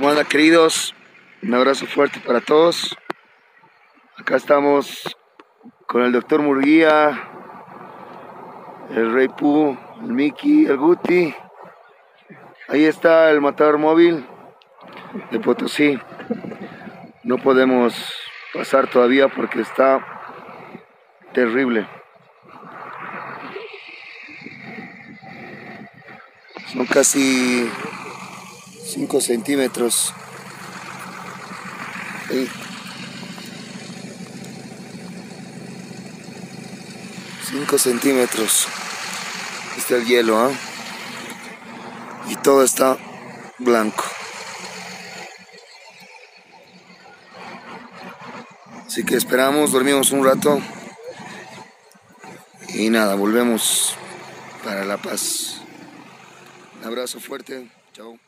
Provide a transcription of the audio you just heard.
¿Cómo queridos? Un abrazo fuerte para todos. Acá estamos con el doctor Murguía, el Rey Pú, el Miki, el Guti. Ahí está el matador móvil de Potosí. No podemos pasar todavía porque está terrible. Son casi 5 centímetros. Ahí. 5 centímetros. Está el hielo, ¿ah? Y todo está blanco. Así que esperamos, dormimos un rato. Y nada, volvemos para La Paz. Un abrazo fuerte. Chao.